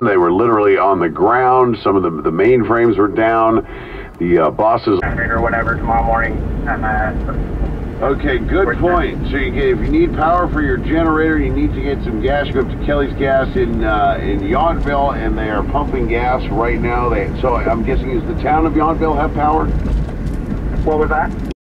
They were literally on the ground. Some of the, the mainframes were down. The uh, bosses. Or whatever tomorrow morning uh, Okay, good point. So you, if you need power for your generator, you need to get some gas. Go up to Kelly's Gas in uh, in Yountville, and they are pumping gas right now. They so I'm guessing is the town of Yountville have power? What was that?